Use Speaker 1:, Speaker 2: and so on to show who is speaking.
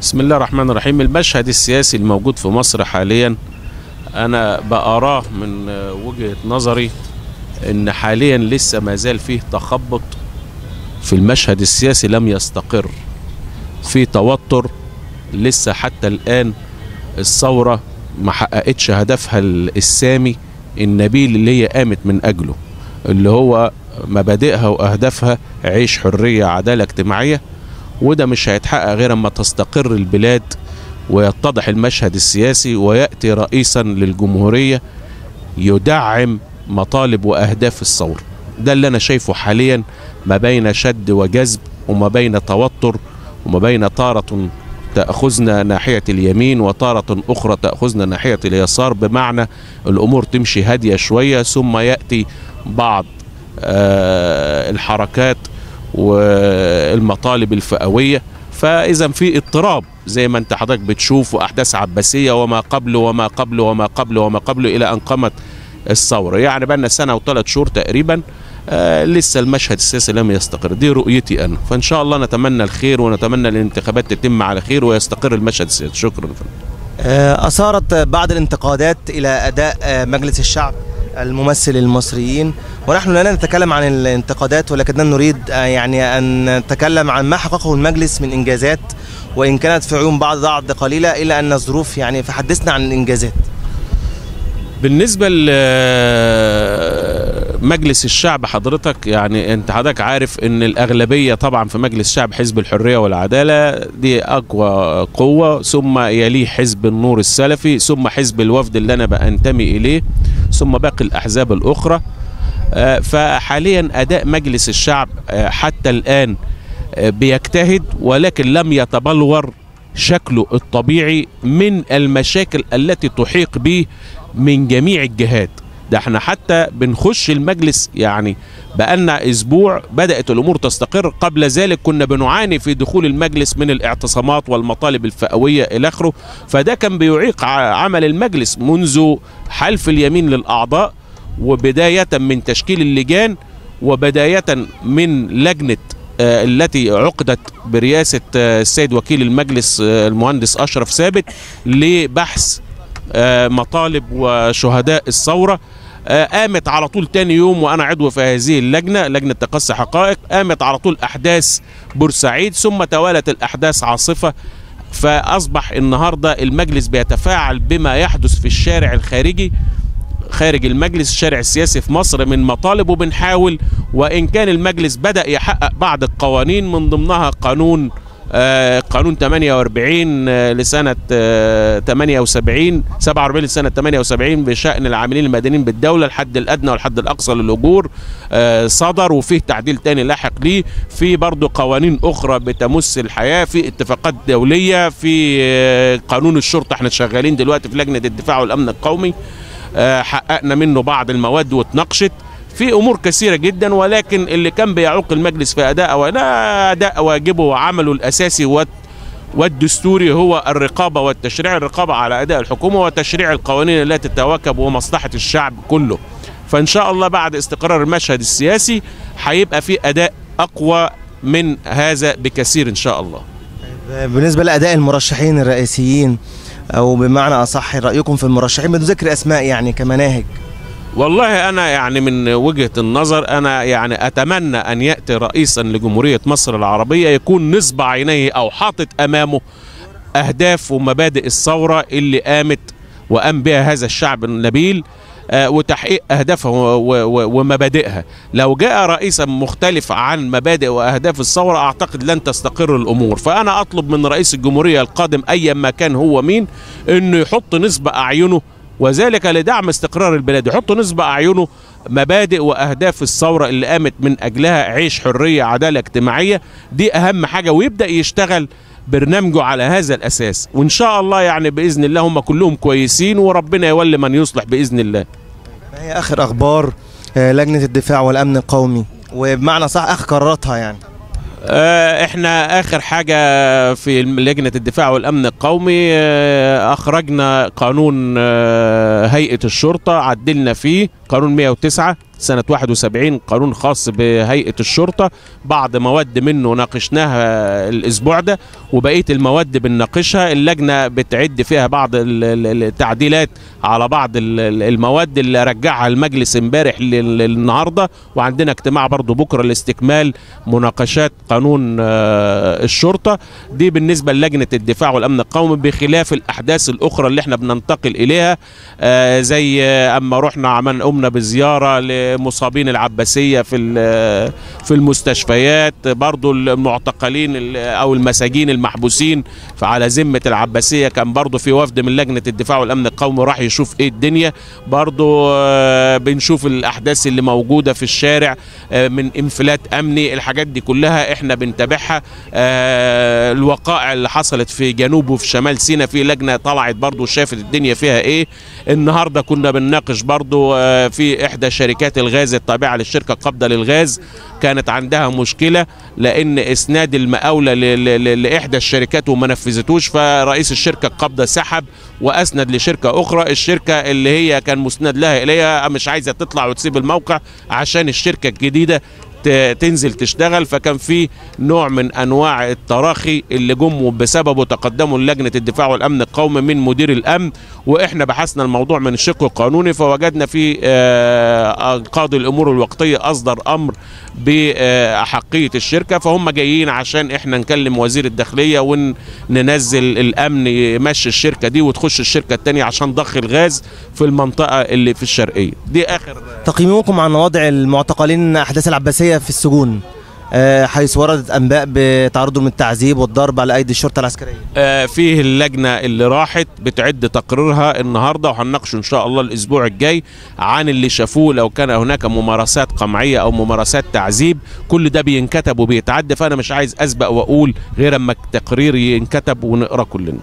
Speaker 1: بسم الله الرحمن الرحيم. المشهد السياسي الموجود في مصر حاليا أنا بأراه من وجهة نظري إن حاليا لسه ما زال فيه تخبط في المشهد السياسي لم يستقر. في توتر لسه حتى الآن الثورة ما حققتش هدفها السامي النبيل اللي هي قامت من أجله اللي هو مبادئها وأهدافها عيش حرية عدالة اجتماعية. وده مش هيتحقق غير أما تستقر البلاد ويتضح المشهد السياسي ويأتي رئيسا للجمهورية يدعم مطالب وأهداف الثورة. ده اللي أنا شايفه حاليا ما بين شد وجذب وما بين توتر وما بين تارة تأخذنا ناحية اليمين وتارة أخرى تأخذنا ناحية اليسار. بمعنى الأمور تمشي هادية شوية ثم يأتي بعض آه الحركات والمطالب الفئوية. فإذا في اضطراب زي ما انت حضرتك بتشوف وأحداث عباسية وما قبل وما قبل وما قبل وما قبل إلى أن قامت الثورة. يعني بقى لنا سنة وثلاث شهور تقريبا آه لسه المشهد السياسي لم يستقر. دي رؤيتي أنا. فإن شاء الله نتمنى الخير ونتمنى الانتخابات تتم على خير ويستقر المشهد السياسي. شكرا.
Speaker 2: أثارت بعض الانتقادات إلى أداء مجلس الشعب. الممثل المصريين ونحن لا نتكلم عن الانتقادات ولكننا نريد يعني أن نتكلم عن ما حققه المجلس من إنجازات وإن كانت في عيون بعض بعض قليلة إلا أن الظروف يعني فحدثنا عن الإنجازات.
Speaker 1: بالنسبة لمجلس الشعب حضرتك يعني أنت حضرتك عارف إن الأغلبية طبعا في مجلس الشعب حزب الحرية والعدالة دي أقوى قوة ثم يليه حزب النور السلفي ثم حزب الوفد اللي أنا بأنتمي إليه ثم باقي الأحزاب الأخرى. فحاليا أداء مجلس الشعب حتى الآن بيجتهد ولكن لم يتبلور شكله الطبيعي من المشاكل التي تحيق به من جميع الجهات. ده إحنا حتى بنخش المجلس يعني بقالنا أسبوع بدأت الأمور تستقر. قبل ذلك كنا بنعاني في دخول المجلس من الاعتصامات والمطالب الفئوية إلى آخره. فده كان بيعيق عمل المجلس منذ حلف اليمين للأعضاء وبداية من تشكيل اللجان وبداية من لجنة التي عقدت برئاسة السيد وكيل المجلس المهندس أشرف ثابت لبحث مطالب وشهداء الثورة. قامت على طول تاني يوم وأنا عضو في هذه اللجنة لجنة تقصي حقائق. قامت على طول أحداث بورسعيد ثم توالت الأحداث عاصفة. فأصبح النهارده المجلس بيتفاعل بما يحدث في الشارع الخارجي خارج المجلس الشارع السياسي في مصر من مطالب وبنحاول. وإن كان المجلس بدأ يحقق بعض القوانين من ضمنها قانون آه قانون 48 آه لسنة آه 78 47 لسنة 78 بشأن العاملين المدنيين بالدولة الحد الأدنى والحد الأقصى للأجور صدر وفيه تعديل تاني لاحق ليه. في برضه قوانين أخرى بتمس الحياة في اتفاقات دولية في قانون الشرطة إحنا شغالين دلوقتي في لجنة الدفاع والأمن القومي. حققنا منه بعض المواد واتناقشت. في أمور كثيرة جدا ولكن اللي كان بيعوق المجلس في أداء ولا أداء واجبه وعمله الأساسي والدستوري هو الرقابة والتشريع. الرقابة على أداء الحكومة وتشريع القوانين التي تتواكب ومصلحة الشعب كله. فإن شاء الله بعد استقرار المشهد السياسي هيبقى في أداء أقوى من هذا بكثير إن شاء الله.
Speaker 2: بالنسبة لأداء المرشحين الرئيسيين أو بمعنى أصح رأيكم في المرشحين بدون ذكر أسماء يعني كمناهج.
Speaker 1: والله أنا يعني من وجهة النظر أنا يعني أتمنى أن يأتي رئيسا لجمهورية مصر العربية يكون نصب عينيه أو حاطط أمامه أهداف ومبادئ الثورة اللي قامت وقام بها هذا الشعب النبيل وتحقيق أهدافها ومبادئها. لو جاء رئيسا مختلف عن مبادئ وأهداف الثورة أعتقد لن تستقر الأمور. فأنا أطلب من رئيس الجمهورية القادم ايا ما كان هو مين إنه يحط نصب أعينه وذلك لدعم استقرار البلاد. يحط نصب أعينه مبادئ وأهداف الثورة اللي قامت من أجلها. عيش حرية عدالة اجتماعية. دي أهم حاجة ويبدأ يشتغل برنامجه على هذا الأساس. وإن شاء الله يعني بإذن الله هم كلهم كويسين وربنا يولي من يصلح بإذن الله.
Speaker 2: ما هي آخر أخبار لجنة الدفاع والأمن القومي؟ وبمعنى صح اخر قراراتها يعني.
Speaker 1: إحنا آخر حاجة في لجنة الدفاع والأمن القومي أخرجنا قانون هيئة الشرطة عدلنا فيه قانون 109 سنة 71 قانون خاص بهيئة الشرطة. بعض مواد منه ناقشناها الأسبوع ده وبقية المواد بنناقشها. اللجنة بتعد فيها بعض ال- ال- التعديلات على بعض ال- ال- المواد اللي رجعها المجلس امبارح لل- للنهاردة. وعندنا اجتماع برضو بكرة لاستكمال مناقشات قانون آه، الشرطة. دي بالنسبة للجنة الدفاع والأمن القومي بخلاف الأحداث الأخرى اللي إحنا بننتقل إليها آه، زي آه، أما رحنا عملنا قمنا بزيارة لمصابين العباسية في في المستشفيات برضو المعتقلين ال- أو المساجين المحبوسين على ذمة العباسية. كان برضو في وفد من لجنة الدفاع والأمن القومي راح يشوف إيه الدنيا. برضو آه، بنشوف الأحداث اللي موجودة في الشارع آه، من انفلات أمني. الحاجات دي كلها إحنا بنتابعها. آه، الوقائع اللي حصلت في جنوب وفي شمال سيناء في لجنة طلعت برضو شافت الدنيا فيها إيه. النهارده كنا بنناقش برضو في إحدى شركات الغاز التابعه للشركة قبضه للغاز كانت عندها مشكلة لأن إسناد المقاولة ل- ل- ل- لإحدى الشركات وما نفذتوش فرئيس الشركة القبضه سحب وأسند لشركة أخرى الشركة اللي هي كان مسند لها إليها مش عايزة تطلع وتسيب الموقع عشان الشركة الجديدة ت- تنزل تشتغل فكان في نوع من أنواع التراخي اللي جم بسببه تقدموا لجنة الدفاع والأمن القومي من مدير الأمن وإحنا بحثنا الموضوع من الشق القانوني فوجدنا في آه، قاضي الأمور الوقتية أصدر أمر بأحقية الشركة فهم جايين عشان إحنا نكلم وزير الداخلية وننزل الأمن يمشي الشركة دي وتخش الشركة الثانية عشان ضخ الغاز في المنطقة اللي في الشرقية. دي آخر
Speaker 2: تقييمكم عن وضع المعتقلين أحداث العباسية في السجون آه، حيث وردت أنباء بتعرضهم للتعذيب والضرب على أيدي الشرطة العسكرية.
Speaker 1: آه، فيه اللجنة اللي راحت بتعد تقريرها النهاردة وهنناقشه إن شاء الله الأسبوع الجاي عن اللي شافوه لو كان هناك ممارسات قمعية أو ممارسات تعذيب. كل ده بينكتب وبيتعد فأنا مش عايز أسبق وأقول غير أما التقرير ينكتب ونقرأ كلنا.